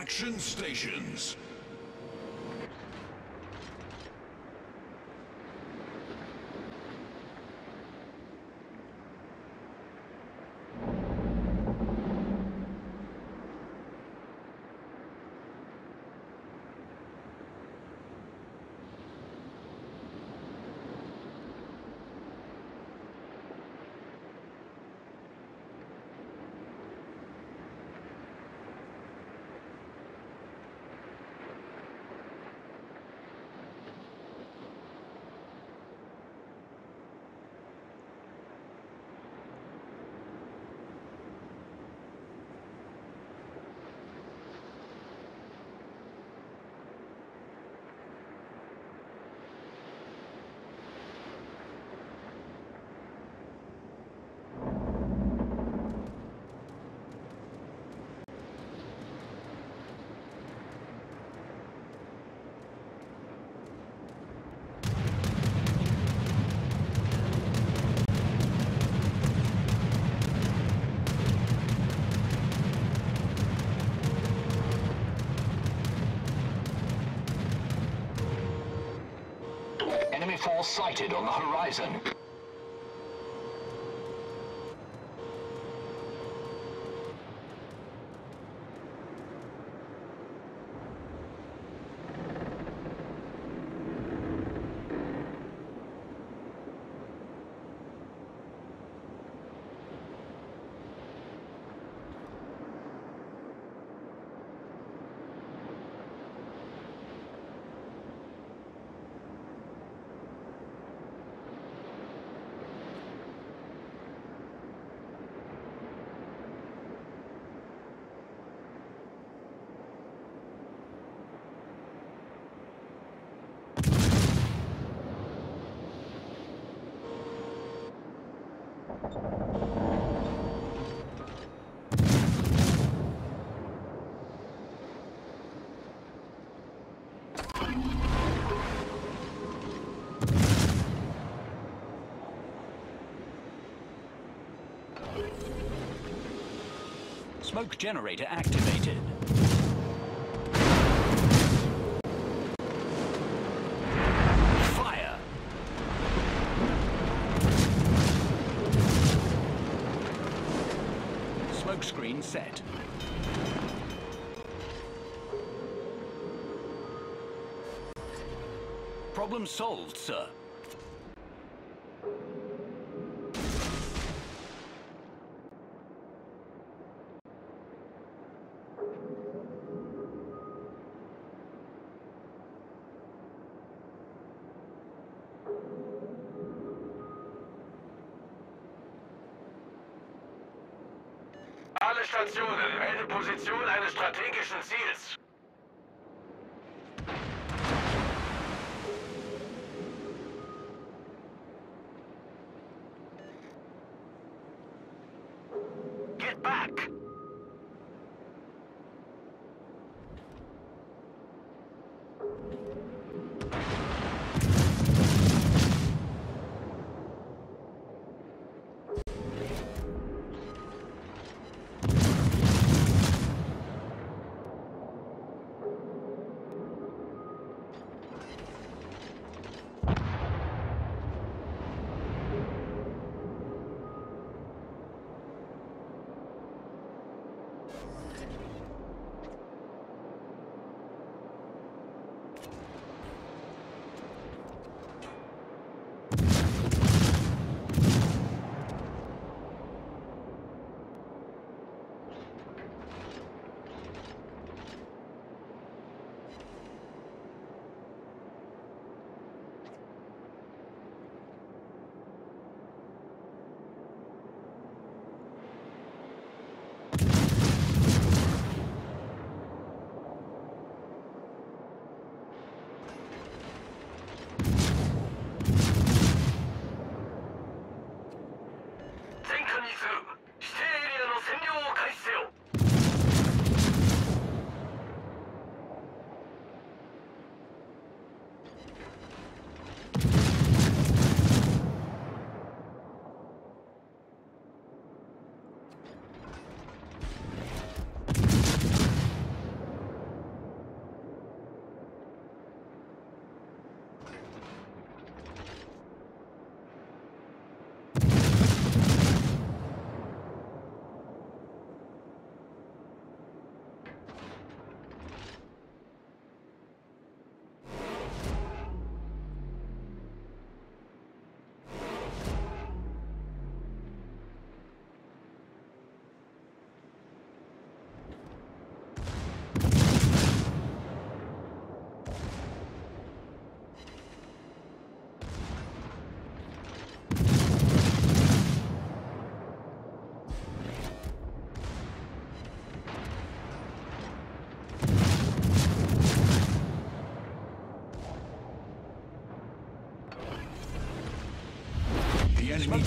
Action stations. Enemy force sighted on the horizon. Smoke generator activated. Screen set. Problem solved, sir. Strategischen Ziels.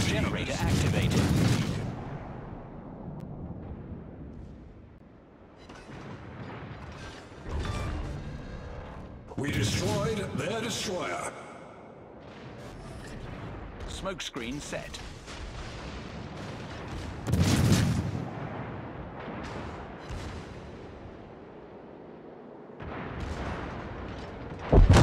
Generator activated. We destroyed their destroyer. Smoke screen set. All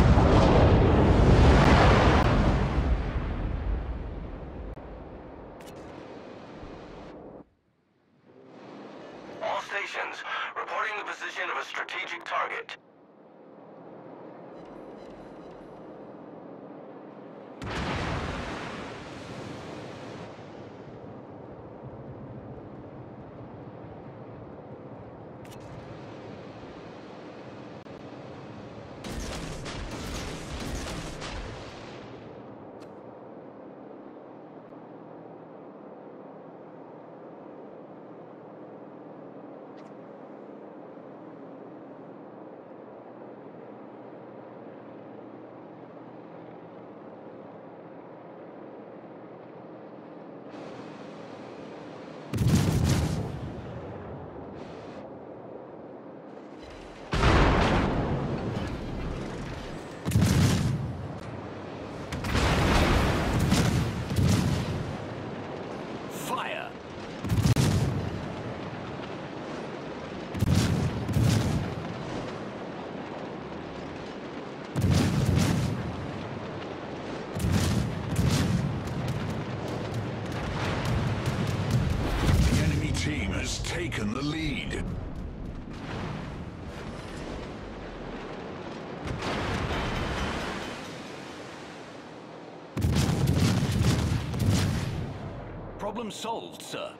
Problem solved, sir.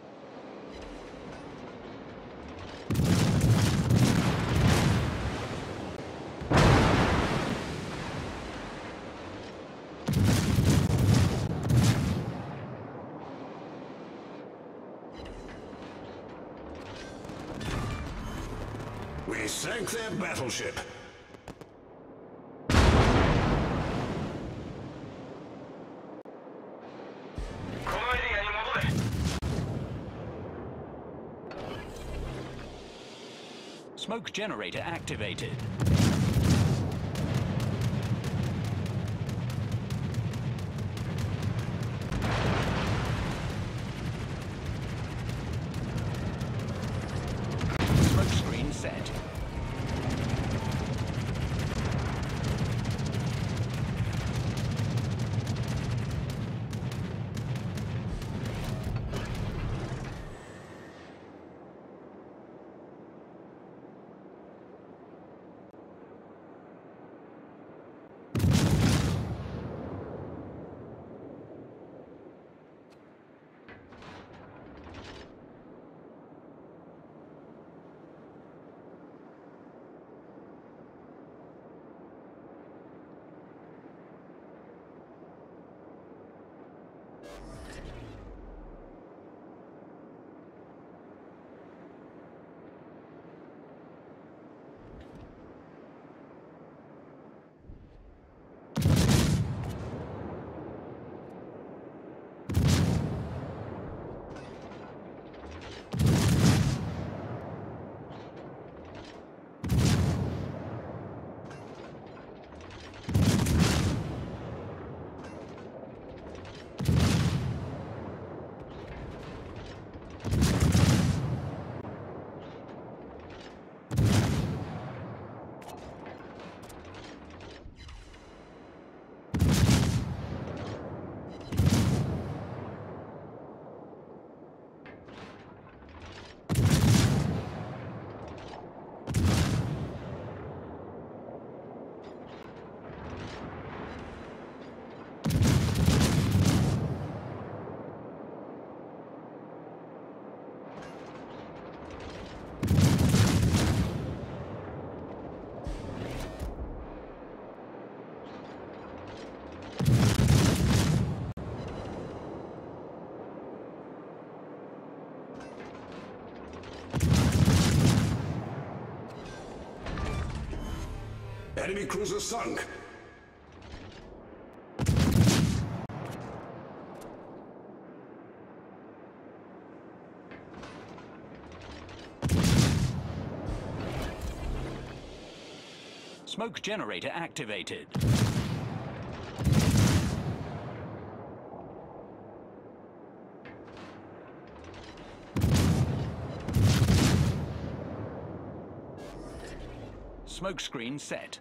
We sank their battleship. Generator activated. Smoke screen set. Enemy cruiser sunk. Smoke generator activated. Smoke screen set.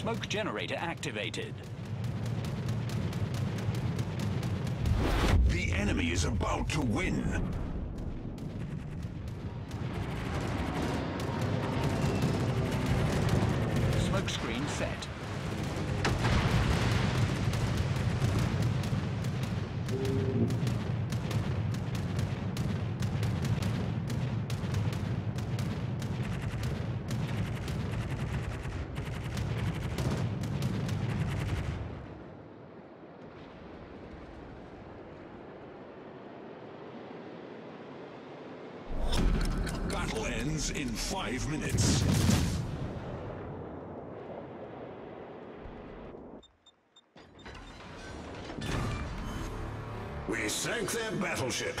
Smoke generator activated. The enemy is about to win. Smoke screen set. Battle ends in five minutes. We sank their battleship.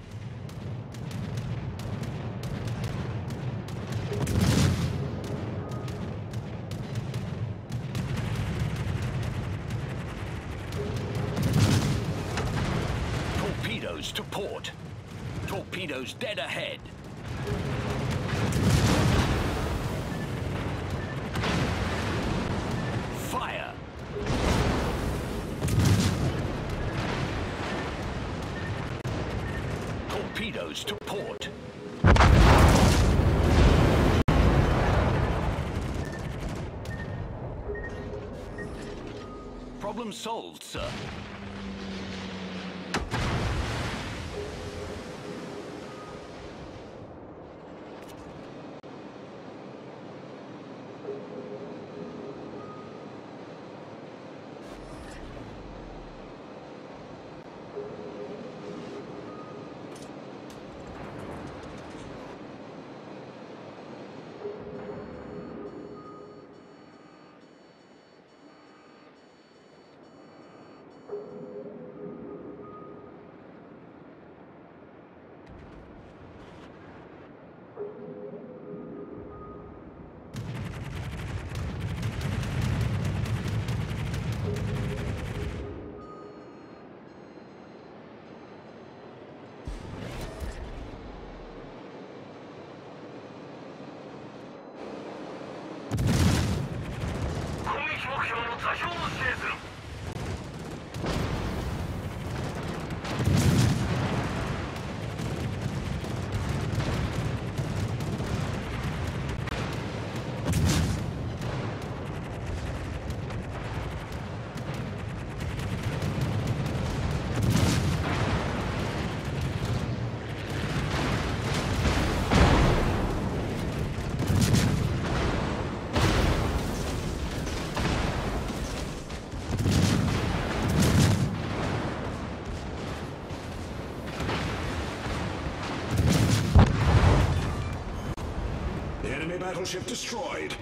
Torpedoes to port. Problem solved, sir. Enemy battleship destroyed.